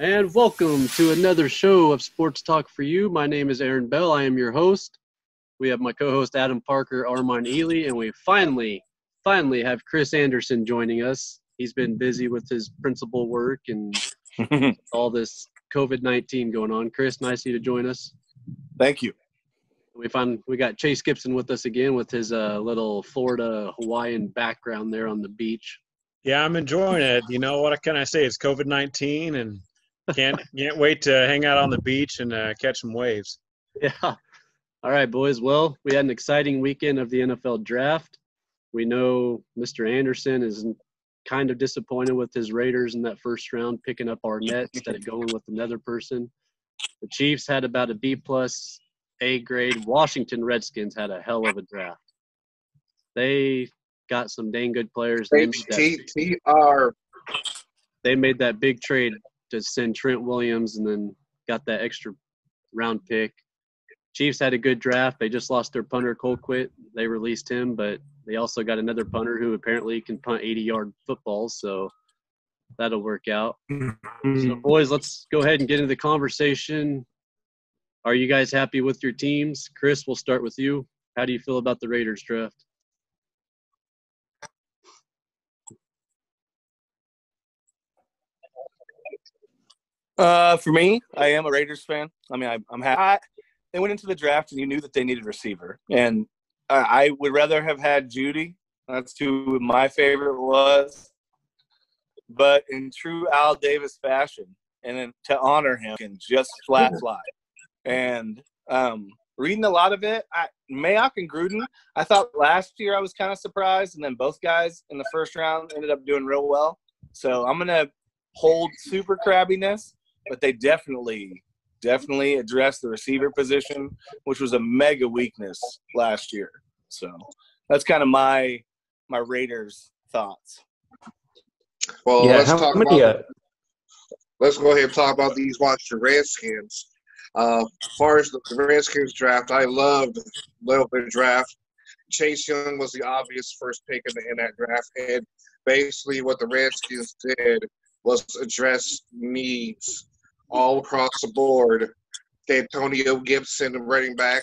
And welcome to another show of Sports Talk for You. My name is Aaron Bell. I am your host. We have my co-host Adam Parker, Armand Ely, and we finally, finally have Chris Anderson joining us. He's been busy with his principal work and all this COVID-19 going on. Chris, nice of you to join us. Thank you. We find we got Chase Gibson with us again with his uh, little Florida Hawaiian background there on the beach. Yeah, I'm enjoying it. You know what can I say? It's COVID nineteen, and can't can't wait to hang out on the beach and uh, catch some waves. Yeah. All right, boys. Well, we had an exciting weekend of the NFL draft. We know Mr. Anderson is kind of disappointed with his Raiders in that first round, picking up Arnette instead of going with another person. The Chiefs had about a B plus a grade. Washington Redskins had a hell of a draft. They got some dang good players. They made, that, they made that big trade to send Trent Williams and then got that extra round pick. Chiefs had a good draft. They just lost their punter Colquitt. They released him, but they also got another punter who apparently can punt 80 yard footballs. So that'll work out. So, mm-hmm. boys, let's go ahead and get into the conversation. Are you guys happy with your teams? Chris, we'll start with you. How do you feel about the Raiders draft? Uh, for me, I am a Raiders fan. I mean, I, I'm happy. They went into the draft and you knew that they needed receiver, and I, I would rather have had Judy. That's who my favorite was. But in true Al Davis fashion, and then to honor him, can just flat fly. And um, reading a lot of it, I, Mayock and Gruden, I thought last year I was kind of surprised, and then both guys in the first round ended up doing real well. So I'm gonna hold super crabbiness, but they definitely, definitely addressed the receiver position, which was a mega weakness last year. So that's kind of my my Raiders thoughts. Well, yeah, let's talk about. Uh, let's go ahead and talk about these Washington Redskins. Uh, as far as the Redskins draft, I loved loved the draft. Chase Young was the obvious first pick in, the, in that draft, and basically what the Redskins did was address needs all across the board. Antonio Gibson, running back,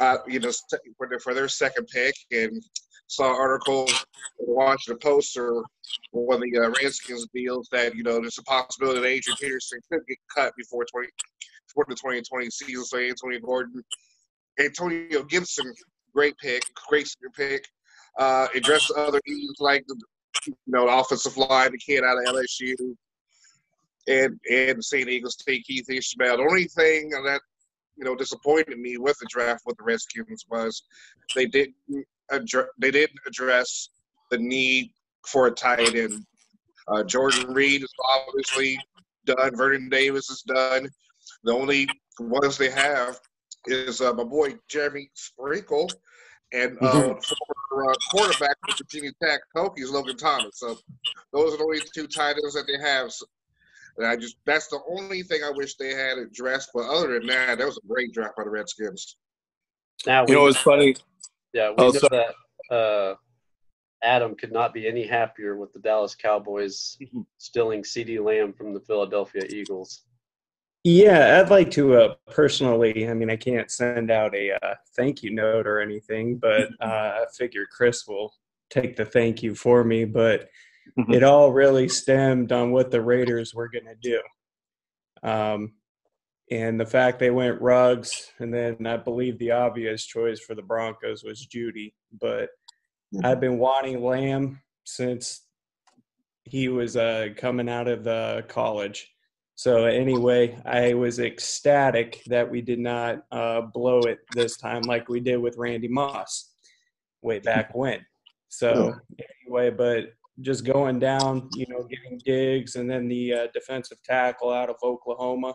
uh, you know, for their, for their second pick, and saw an article in the Washington Post or one of the uh, Redskins deals that you know there's a possibility that Adrian Peterson could get cut before 20 before the 2020 season. So Antonio Gordon, Antonio Gibson, great pick, great pick. Uh, address other needs like the you know the offensive line, the kid out of LSU, and and St. Eagles take Keith Ismael. The only thing that you know disappointed me with the draft with the Redskins was they didn't address, they didn't address the need for a tight end. Uh, Jordan Reed is obviously done. Vernon Davis is done. The only ones they have is uh, my boy Jeremy Sprinkle and uh, mm-hmm. former uh, quarterback for Virginia Tech, Hokies Logan Thomas. So those are the only two tight ends that they have. So, and I just that's the only thing I wish they had addressed. But other than that, that was a great draft by the Redskins. Now you know it's funny. Yeah, we oh, know sorry. that uh, Adam could not be any happier with the Dallas Cowboys mm-hmm. stealing CeeDee Lamb from the Philadelphia Eagles. Yeah, I'd like to uh, personally. I mean, I can't send out a uh, thank you note or anything, but uh, I figure Chris will take the thank you for me. But mm-hmm. it all really stemmed on what the Raiders were going to do. Um, and the fact they went Ruggs, and then I believe the obvious choice for the Broncos was Judy. But mm-hmm. I've been wanting Lamb since he was uh, coming out of the college. So anyway, I was ecstatic that we did not uh, blow it this time like we did with Randy Moss way back when. So anyway, but just going down, you know, getting Diggs, and then the uh, defensive tackle out of Oklahoma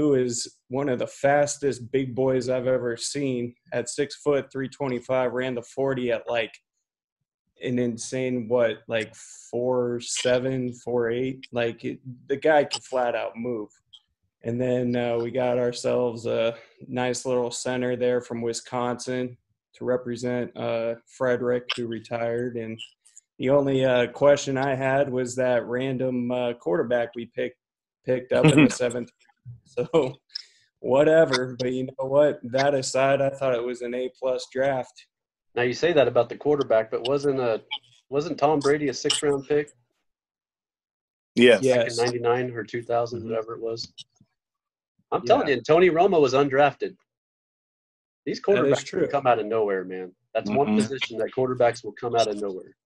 who is one of the fastest big boys I've ever seen at six foot, 325, ran the 40 at like an insane, what, like four, seven, four, eight. Like it, the guy can flat out move. And then uh, we got ourselves a nice little center there from Wisconsin to represent uh, Frederick, who retired. And the only uh, question I had was that random uh, quarterback we picked picked up in the seventh. So whatever. But you know what? That aside, I thought it was an A plus draft. Now you say that about the quarterback, but wasn't a wasn't Tom Brady a six round pick? Yes. Yes. Ninety nine or two thousand, Mhm. whatever it was. I'm Yeah. telling you, Tony Romo was undrafted. These That is quarterbacks true. will come out of nowhere, man. That's one Mhm. position that quarterbacks will come out of nowhere.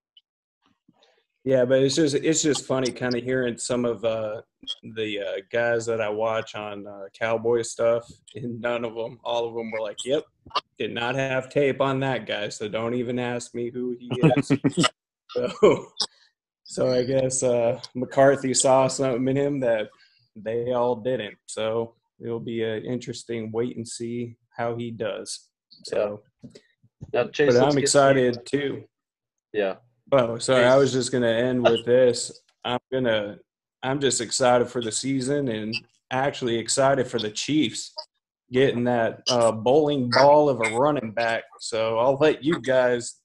Yeah, but it's just it's just funny kind of hearing some of uh, the uh, guys that I watch on uh, Cowboy stuff, and none of them, all of them were like, "Yep, did not have tape on that guy, so don't even ask me who he is." so, so I guess uh, McCarthy saw something in him that they all didn't. So it'll be an interesting wait and see how he does. So, Now, Chase, but I'm excited too. Yeah, Oh, sorry. I was just gonna end with this. I'm gonna. I'm just excited for the season, and actually excited for the Chiefs getting that uh, bowling ball of a running back. So I'll let you guys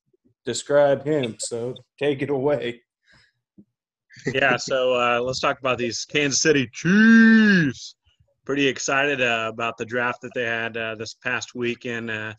describe him. So take it away. yeah, so uh, let's talk about these Kansas City Chiefs. Pretty excited uh, about the draft that they had uh, this past weekend. Uh,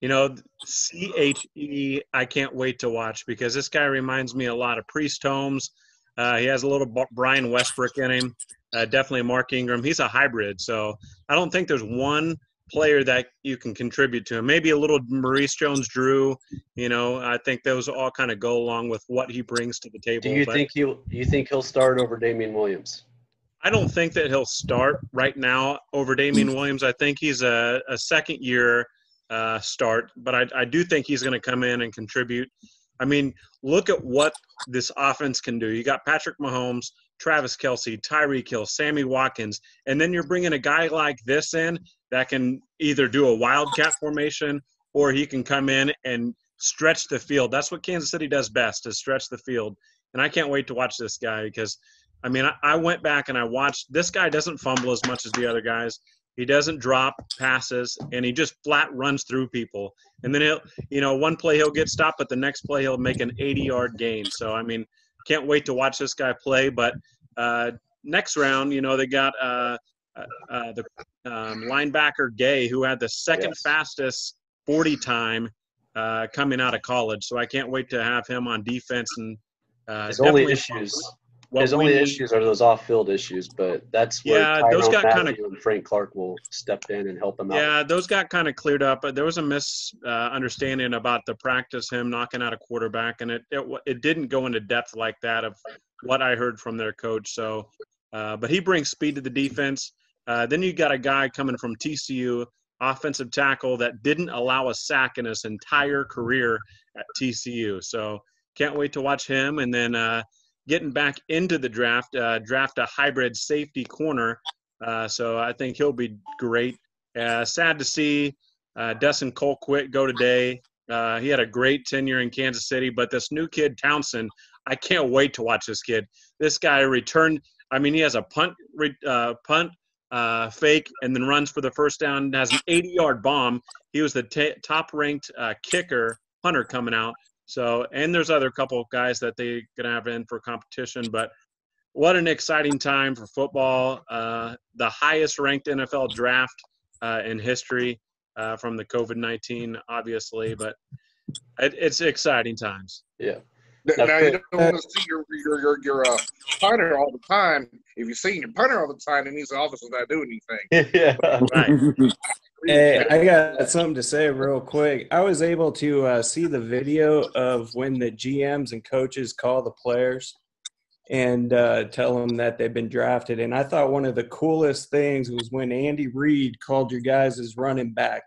you know, C H E, I can't wait to watch because this guy reminds me a lot of Priest Holmes. Uh, he has a little Brian Westbrook in him, uh, definitely Mark Ingram. He's a hybrid, so I don't think there's one player that you can contribute to him. Maybe a little Maurice Jones-Drew. You know, I think those all kind of go along with what he brings to the table. do you but- think he'll you think he'll start over Damien Williams? I don't think that he'll start right now over Damien Williams. I think he's a, a second year uh, start, but I, I do think he's going to come in and contribute. I mean, look at what this offense can do. You got Patrick Mahomes, Travis Kelce, Tyreek Hill, Sammy Watkins, and then you're bringing a guy like this in that can either do a wildcat formation or he can come in and stretch the field. That's what Kansas City does best is stretch the field. And I can't wait to watch this guy because I mean, I, I went back and I watched. This guy doesn't fumble as much as the other guys. He doesn't drop passes, and he just flat runs through people. And then he'll, you know, one play he'll get stopped, but the next play he'll make an 80-yard gain. So I mean, can't wait to watch this guy play. But uh, next round, you know, they got uh, uh, uh, the um, linebacker Gay, who had the second Yes. fastest 40 time uh, coming out of college. So I can't wait to have him on defense and. Uh, His only issues what his only need- issues are those off-field issues, but that's where Yeah, those got kinda- Frank Clark will step in and help him out. Yeah, those got kind of cleared up, but there was a misunderstanding about the practice him knocking out a quarterback, and it, it it didn't go into depth like that of what I heard from their coach. So, uh, but he brings speed to the defense. Uh, then you got a guy coming from TCU, offensive tackle that didn't allow a sack in his entire career at TCU. So can't wait to watch him. And then uh, getting back into the draft, uh, draft a hybrid safety corner. Uh, so I think he'll be great. Uh, sad to see uh, Dustin Colquitt go today. Uh, he had a great tenure in Kansas City, but this new kid Townsend, I can't wait to watch this kid. This guy returned. I mean, he has a punt, uh, punt uh, fake, and then runs for the first down. and Has an 80-yard bomb. He was the t- top-ranked uh, kicker punter coming out. So, and there's other couple of guys that they gonna have in for competition, but what an exciting time for football. Uh, the highest ranked NFL draft uh, in history uh, from the COVID 19, obviously, but it, it's exciting times. Yeah. Now, Now, you don't want to see your your your, your uh, punter all the time. If you're seeing your punter all the time, it means the officer's not doing anything. yeah. Right. Hey, I got something to say real quick. I was able to uh, see the video of when the GMs and coaches call the players and uh, tell them that they've been drafted. And I thought one of the coolest things was when Andy Reid called your guys as running back,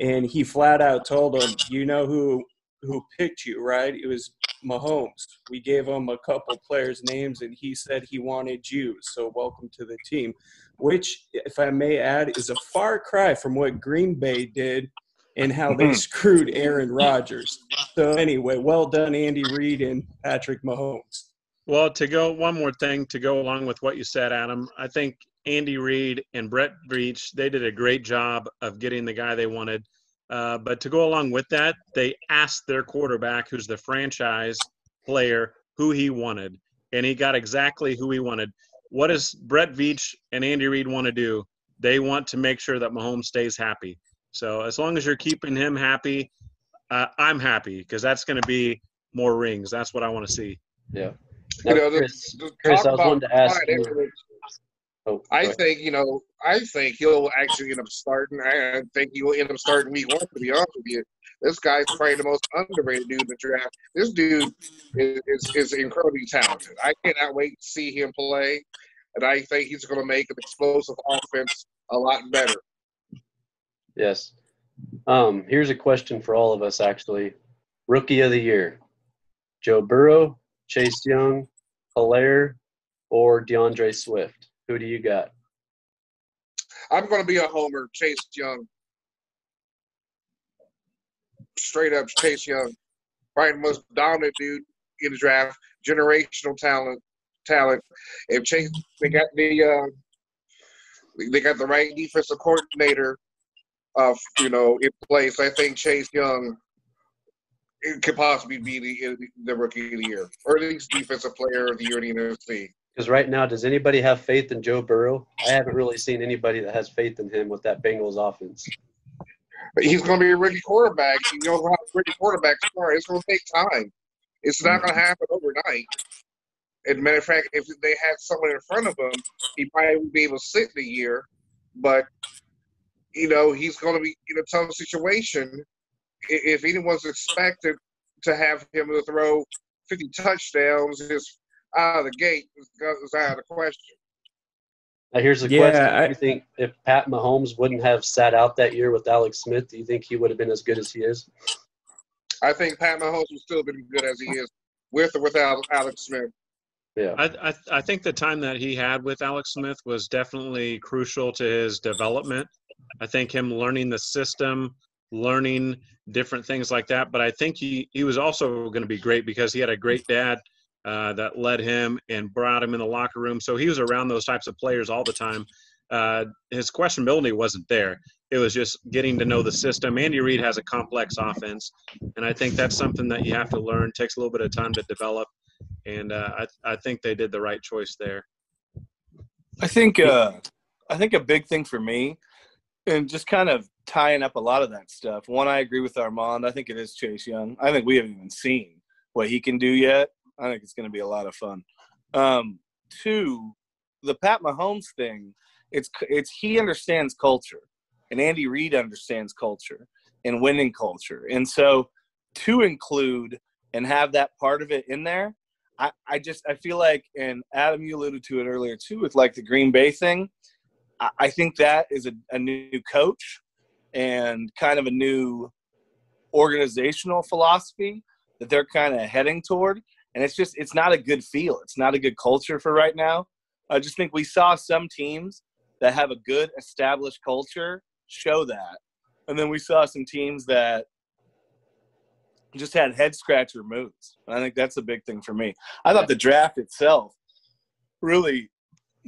and he flat out told them, "You know who who picked you, right? It was Mahomes. We gave him a couple players' names, and he said he wanted you. So welcome to the team." Which, if I may add, is a far cry from what Green Bay did and how they screwed Aaron Rodgers. So anyway, well done, Andy Reid and Patrick Mahomes. Well, to go one more thing to go along with what you said, Adam, I think Andy Reid and Brett Veach, they did a great job of getting the guy they wanted. Uh, but to go along with that, they asked their quarterback, who's the franchise player, who he wanted. And he got exactly who he wanted. What does Brett Veach and Andy Reid want to do? They want to make sure that Mahomes stays happy. So as long as you're keeping him happy, uh, I'm happy because that's going to be more rings. That's what I want to see. Yeah. Now, you know, Chris, the, the Chris I was wanting to ask you. Oh, I think you know. I think he'll actually end up starting. I think he will end up starting week one. To be honest with you, this guy's probably the most underrated dude in the draft. This dude is, is, is incredibly talented. I cannot wait to see him play, and I think he's going to make an explosive offense a lot better. Yes. Um, here's a question for all of us, actually. Rookie of the year: Joe Burrow, Chase Young, Helaire, or DeAndre Swift. Who do you got? I'm going to be a homer. Chase Young. Straight up, Chase Young. Probably the most dominant dude in the draft. Generational talent. Talent. If Chase, they got the uh, they got the right defensive coordinator, uh, you know, in place. I think Chase Young could possibly be the the rookie of the year, or at least defensive player of the year in the NFC. Because right now, does anybody have faith in Joe Burrow? I haven't really seen anybody that has faith in him with that Bengals offense. But he's going to be a rookie quarterback. You know how rookie quarterbacks are. It's going to take time. It's not going to mm-hmm. happen overnight. As a matter of fact, if they had someone in front of him, he probably would be able to sit the year. But you know, he's going to be in a tough situation. If anyone's expected to have him to throw 50 touchdowns his out of the gate is out of the question. Now here's the yeah, question: I, Do you think if Pat Mahomes wouldn't have sat out that year with Alex Smith, do you think he would have been as good as he is? I think Pat Mahomes would still been good as he is with or without Alex Smith. Yeah, I, I I think the time that he had with Alex Smith was definitely crucial to his development. I think him learning the system, learning different things like that. But I think he he was also going to be great because he had a great dad uh, that led him and brought him in the locker room. So he was around those types of players all the time. Uh, his questionability wasn't there. It was just getting to know the system. Andy Reid has a complex offense, and I think that's something that you have to learn. It takes a little bit of time to develop, and uh, I, I think they did the right choice there. I think uh, I think a big thing for me, and just kind of tying up a lot of that stuff. One, I agree with Armand. I think it is Chase Young. I think we haven't even seen what he can do yet. I think it's going to be a lot of fun. Um, two, the Pat Mahomes thing. It's it's he understands culture, and Andy Reid understands culture and winning culture, and so to include and have that part of it in there, I, I just I feel like, and Adam, you alluded to it earlier too, with like the Green Bay thing. I, I think that is a, a new coach and kind of a new organizational philosophy that they're kind of heading toward and it's just it's not a good feel. It's not a good culture for right now. I just think we saw some teams that have a good established culture show that, and then we saw some teams that just had head scratcher moves. And I think that's a big thing for me. I thought the draft itself really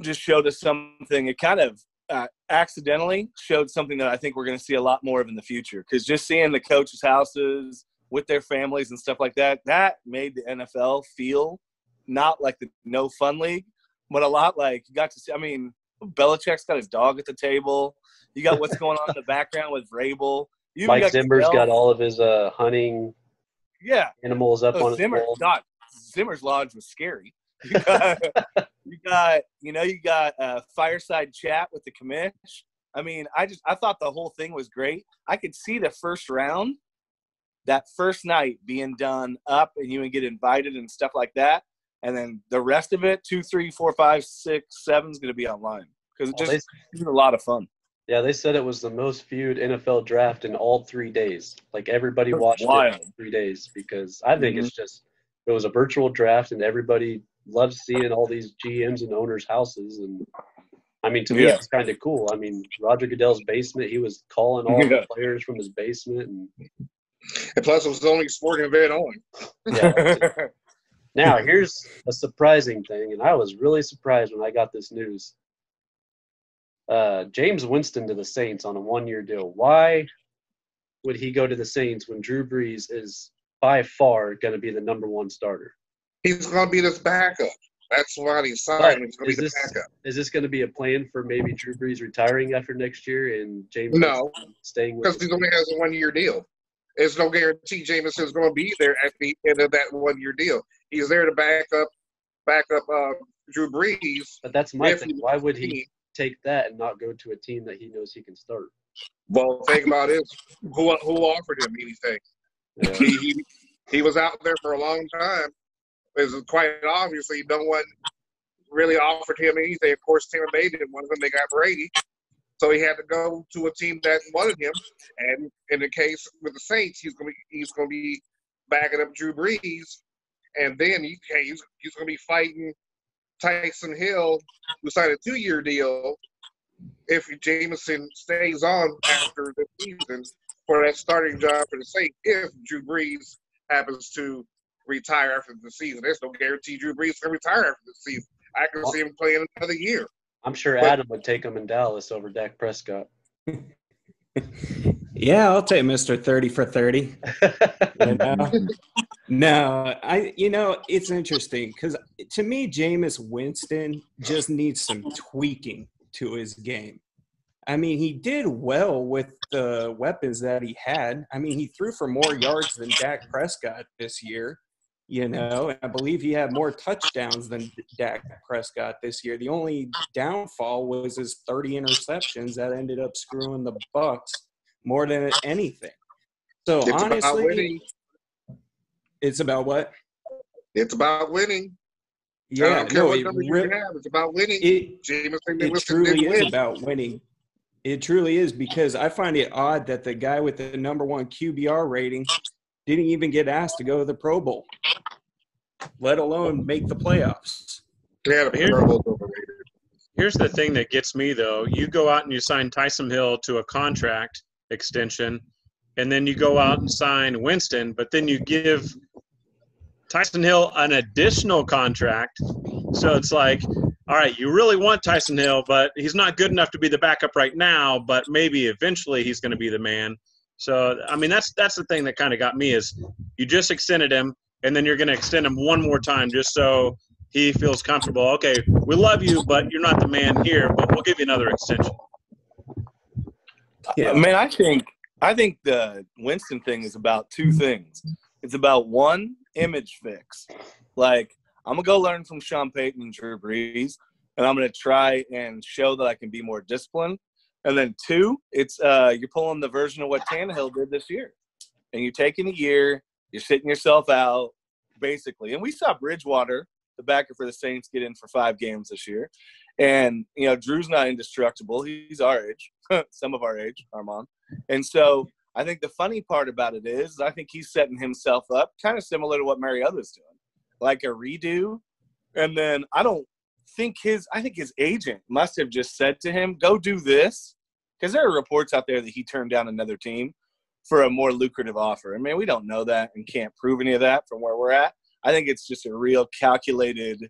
just showed us something. It kind of uh, accidentally showed something that I think we're going to see a lot more of in the future. Because just seeing the coaches' houses, with their families and stuff like that, that made the NFL feel not like the no fun league, but a lot like you got to see. I mean, Belichick's got his dog at the table. You got what's going on in the background with Vrabel. You Mike got Zimmer's got all of his uh, hunting yeah animals up oh, on Zimmer. His God, Zimmer's lodge was scary. You got, you got, you know, you got a fireside chat with the commish. I mean, I just I thought the whole thing was great. I could see the first round that first night being done up and you would get invited and stuff like that. And then the rest of it, two, three, four, five, six, seven is going to be online because it just it's a lot of fun. Yeah, they said it was the most viewed NFL draft in all three days. Like everybody That's watched wild. it in three days because I think mm-hmm. it's just it was a virtual draft and everybody loves seeing all these GMs and owners' houses and I mean, to me, yeah. it's kind of cool. I mean, Roger Goodell's basement, he was calling all yeah. the players from his basement, and and plus, it was the only sporting event on. Yeah. now, here's a surprising thing, and I was really surprised when I got this news. Uh, Jameis Winston to the Saints on a one-year deal. Why would he go to the Saints when Drew Brees is by far going to be the number one starter? He's going to be this backup. That's why he signed. He's going to be this, the backup. Is this going to be a plan for maybe Drew Brees retiring after next year and James no, staying because he only has a one year deal. There's no guarantee Jameson's going to be there at the end of that one year deal. He's there to back up, back up uh, Drew Brees. But that's my thing. Why would he take that and not go to a team that he knows he can start? Well, think about it. Who who offered him anything? Yeah. He, he he was out there for a long time. It's quite obviously no one really offered him anything. Of course, Tampa Bay didn't want him. They got Brady. So he had to go to a team that wanted him. And in the case with the Saints, he's gonna be he's gonna be backing up Drew Brees, and then he, he's he's gonna be fighting Taysom Hill, who signed a two-year deal. If Jameson stays on after the season for that starting job for the Saints, if Drew Brees happens to retire after the season, there's no guarantee Drew Brees can retire after the season. I can see him playing another year. I'm sure but, Adam would take him in Dallas over Dak Prescott. yeah, I'll take Mr. 30 for 30. you know? no, I you know, it's interesting cuz to me Jameis Winston just needs some tweaking to his game. I mean, he did well with the weapons that he had. I mean, he threw for more yards than Dak Prescott this year you know, and I believe he had more touchdowns than Dak Prescott this year. The only downfall was his 30 interceptions that ended up screwing the Bucs more than anything. So it's honestly, it's about what? It's about winning. Yeah, no, it, re- it's about winning. It, it truly is win. about winning. It truly is because I find it odd that the guy with the number one QBR rating didn't even get asked to go to the Pro Bowl, let alone make the playoffs. Yeah, Here's the thing that gets me though. You go out and you sign Taysom Hill to a contract extension, and then you go out and sign Winston, but then you give Taysom Hill an additional contract. So it's like, all right, you really want Taysom Hill, but he's not good enough to be the backup right now, but maybe eventually he's going to be the man. So I mean, that's that's the thing that kind of got me is you just extended him, and then you're going to extend him one more time just so he feels comfortable. Okay, we love you, but you're not the man here, but we'll give you another extension. Yeah, man, I think I think the Winston thing is about two things. It's about one image fix, like I'm gonna go learn from Sean Payton and Drew Brees, and I'm gonna try and show that I can be more disciplined. And then two, it's uh, you're pulling the version of what Tannehill did this year, and you're taking a year, you're sitting yourself out, basically. And we saw Bridgewater, the backer for the Saints, get in for five games this year. And you know, Drew's not indestructible. He's our age, some of our age, Armand. And so I think the funny part about it is, I think he's setting himself up, kind of similar to what Mariota's doing, like a redo. And then I don't think his I think his agent must have just said to him, "Go do this," because there are reports out there that he turned down another team for a more lucrative offer. I mean, we don't know that and can't prove any of that from where we're at. I think it's just a real calculated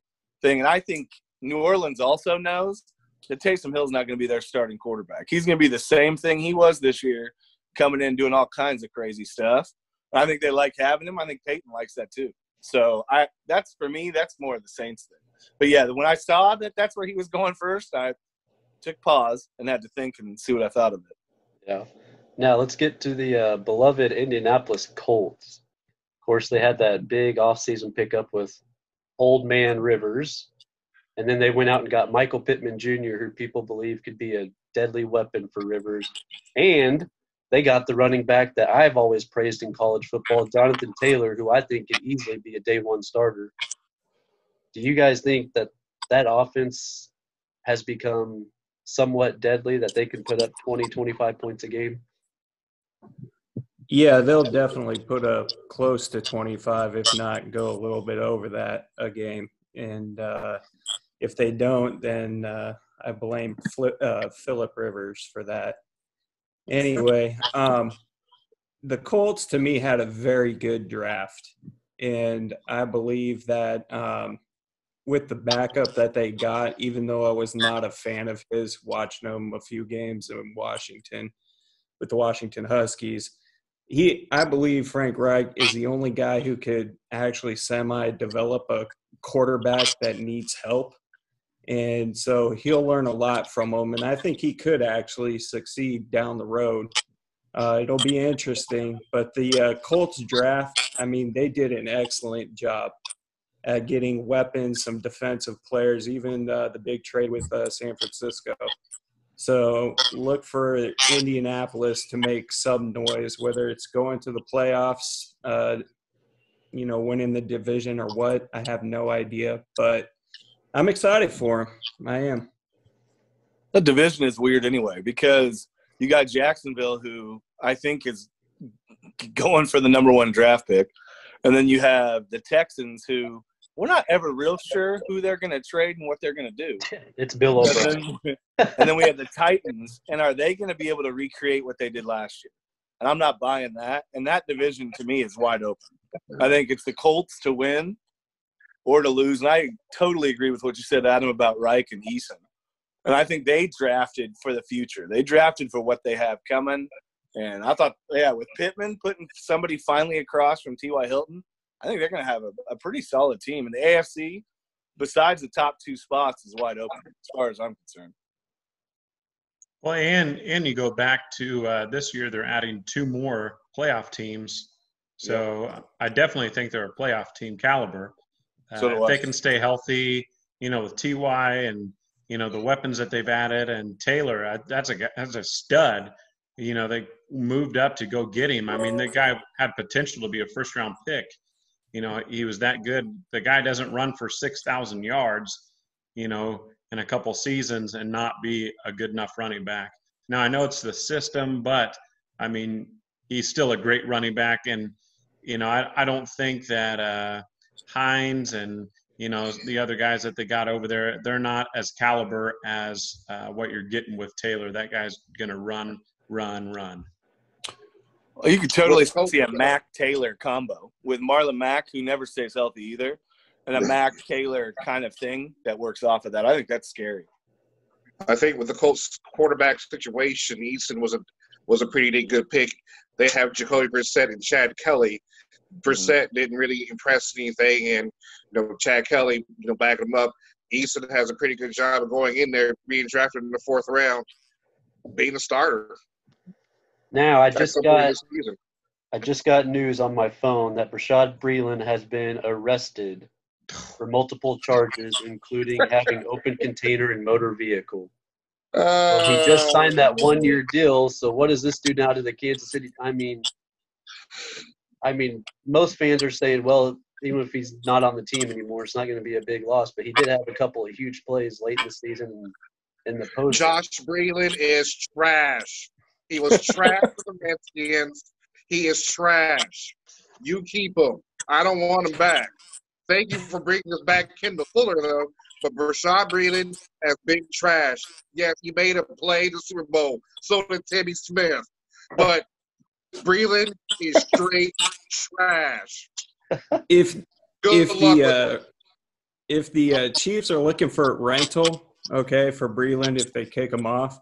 thing, and I think New Orleans also knows that Taysom Hill's not going to be their starting quarterback. He's going to be the same thing he was this year, coming in doing all kinds of crazy stuff. I think they like having him. I think Payton likes that too. So I that's for me, that's more of the Saints thing but yeah, when I saw that that's where he was going first, I took pause and had to think and see what I thought of it. Yeah. Now let's get to the uh, beloved Indianapolis Colts. Of course, they had that big offseason pickup with Old Man Rivers, and then they went out and got Michael Pittman Jr., who people believe could be a deadly weapon for Rivers, and they got the running back that I've always praised in college football, Jonathan Taylor, who I think could easily be a day one starter do you guys think that that offense has become somewhat deadly that they can put up 20 25 points a game? Yeah they'll definitely put up close to 25 if not go a little bit over that a game. And uh, if they don't then uh, i blame Flip, uh, philip rivers for that. Anyway um, the colts to me had a very good draft. And i believe that um, with the backup that they got, even though I was not a fan of his, watching him a few games in Washington with the Washington Huskies. he I believe Frank Reich is the only guy who could actually semi develop a quarterback that needs help. And so he'll learn a lot from him. And I think he could actually succeed down the road. Uh, it'll be interesting. But the uh, Colts draft, I mean, they did an excellent job at getting weapons, some defensive players, even uh, the big trade with uh, San Francisco. So look for Indianapolis to make some noise, whether it's going to the playoffs, uh, you know, winning the division or what. I have no idea, but I'm excited for them. I am. The division is weird anyway because you got Jacksonville, who I think is going for the number one draft pick, and then you have the Texans, who we're not ever real sure who they're going to trade and what they're going to do. It's Bill O'Brien. And, and then we have the Titans, and are they going to be able to recreate what they did last year? And I'm not buying that. And that division to me is wide open. I think it's the Colts to win or to lose. And I totally agree with what you said, Adam, about Reich and Eason. And I think they drafted for the future. They drafted for what they have coming. And I thought, yeah, with Pittman putting somebody finally across from T.Y. Hilton, I think they're going to have a, a, pretty solid team. And the AFC, besides the top two spots, is wide open as far as I'm concerned. Well, and and you go back to uh, this year, they're adding two more playoff teams. So yeah. I definitely think they're a playoff team caliber. Uh, so if they can stay healthy, you know, with Ty and you know the weapons that they've added and Taylor, uh, that's a that's a stud. You know, they moved up to go get him. I mean, the guy had potential to be a first round pick. You know, he was that good. The guy doesn't run for six thousand yards. You know, in a couple seasons and not be a good enough running back. Now I know it's the system, but I mean he's still a great running back, and you know I, I don't think that uh, Hines and you know the other guys that they got over there they're not as caliber as uh, what you're getting with Taylor. That guy's gonna run, run, run. Well, you could totally see a Mack Taylor combo with Marlon Mack, who never stays healthy either, and a Mack Taylor kind of thing that works off of that. I think that's scary. I think with the Colts quarterback situation, Eason was a was a pretty good pick. They have Jacoby Brissett and Chad Kelly. Brissett mm-hmm. didn't really impress anything, and you know Chad Kelly, you know, backing him up. Eason has a pretty good job of going in there, being drafted in the fourth round, being a starter. Now I just got I just got news on my phone that Bashaud Breeland has been arrested for multiple charges, including having open container and motor vehicle. Uh, he just signed that one year deal. So what does this do now to the Kansas City? I mean, I mean, most fans are saying, well, even if he's not on the team anymore, it's not going to be a big loss. But he did have a couple of huge plays late in the season in the post. Josh Breeland is trash. He was trash for the Redskins. He is trash. You keep him. I don't want him back. Thank you for bringing us back Kendall Fuller, though. But Bashaud Breeland has been trash. Yes, he made a play in the Super Bowl. So did Timmy Smith. But Breeland is straight trash. If Good if the uh, if the uh, Chiefs are looking for rental, okay, for Breeland, if they kick him off,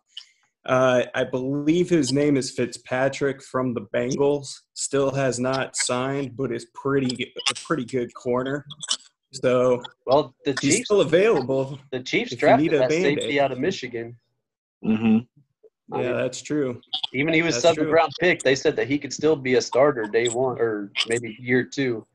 uh, I believe his name is Fitzpatrick from the Bengals. Still has not signed, but is pretty a pretty good corner. So well, the he's Chiefs, still available. The Chiefs drafted that safety out of Michigan. Mm-hmm. Yeah, I mean, that's true. Even he was seventh round pick. They said that he could still be a starter day one or maybe year two.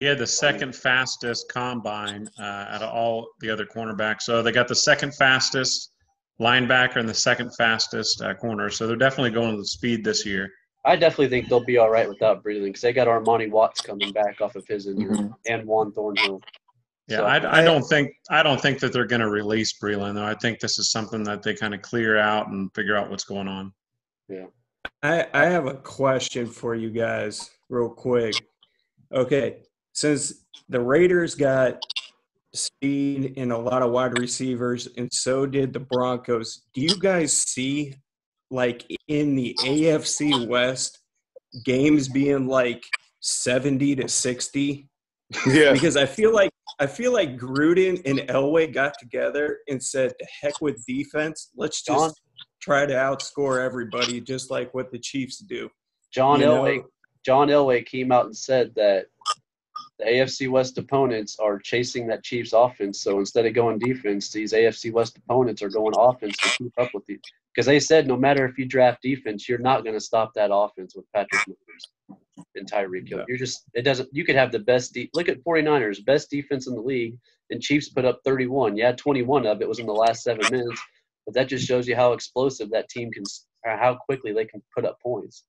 He had the second fastest combine uh, out of all the other cornerbacks. So they got the second fastest linebacker and the second fastest uh, corner. So they're definitely going to the speed this year. I definitely think they'll be all right without Breeland because they got Armani Watts coming back off of his injury mm-hmm. and Juan Thornhill. Yeah, so, I, I, don't think I don't think that they're going to release Breeland though. I think this is something that they kind of clear out and figure out what's going on. Yeah. I I have a question for you guys, real quick. Okay, since the Raiders got speed in a lot of wide receivers, and so did the Broncos. Do you guys see, like, in the AFC West, games being like 70 to 60? Yeah. because I feel like I feel like Gruden and Elway got together and said, "The heck with defense. Let's just try to outscore everybody, just like what the Chiefs do." John Elway. Know? John Elway came out and said that the AFC West opponents are chasing that Chiefs offense. So instead of going defense, these AFC West opponents are going offense to keep up with you. Because they said no matter if you draft defense, you're not going to stop that offense with Patrick Mahomes and Tyreek Hill. Yeah. You're just it doesn't. You could have the best. De- look at 49ers, best defense in the league, and Chiefs put up 31. Yeah, 21 of it was in the last seven minutes, but that just shows you how explosive that team can, how quickly they can put up points.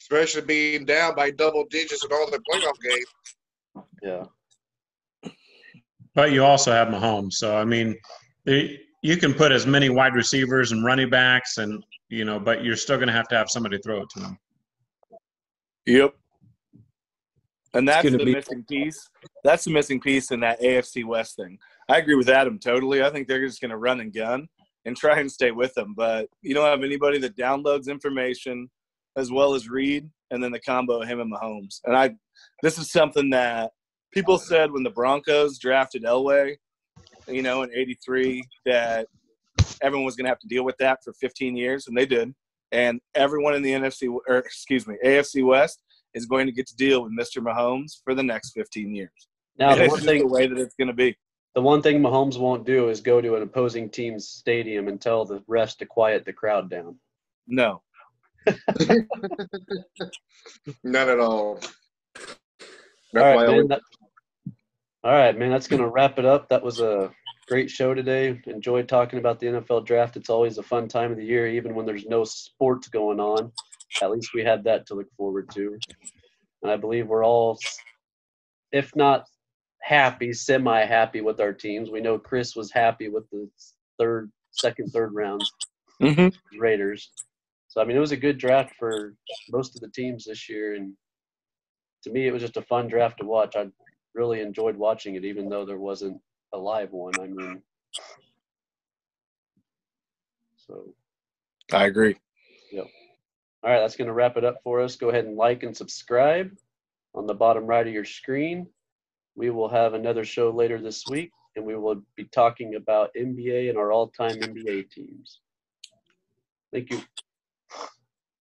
Especially being down by double digits in all their playoff games. Yeah. But you also have Mahomes, so I mean, you can put as many wide receivers and running backs, and you know, but you're still going to have to have somebody throw it to them. Yep. And that's the be- missing piece. That's the missing piece in that AFC West thing. I agree with Adam totally. I think they're just going to run and gun and try and stay with them. But you don't have anybody that downloads information as well as Reid, and then the combo of him and Mahomes. And I, this is something that people said when the Broncos drafted Elway, you know, in '83, that everyone was going to have to deal with that for 15 years, and they did. And everyone in the NFC, or excuse me, AFC West is going to get to deal with Mr. Mahomes for the next 15 years. Now, the one thing, the way that it's going to be. The one thing Mahomes won't do is go to an opposing team's stadium and tell the refs to quiet the crowd down. No. Not at all. All right, man, that, all right, man. That's gonna wrap it up. That was a great show today. Enjoyed talking about the NFL draft. It's always a fun time of the year, even when there's no sports going on. At least we had that to look forward to. And I believe we're all, if not happy, semi happy with our teams. We know Chris was happy with the third, second, third rounds mm-hmm. Raiders. So I mean, it was a good draft for most of the teams this year, and to me, it was just a fun draft to watch. I really enjoyed watching it, even though there wasn't a live one. I mean, so. I agree. Yep. All right, that's going to wrap it up for us. Go ahead and like and subscribe on the bottom right of your screen. We will have another show later this week, and we will be talking about NBA and our all time NBA teams. Thank you.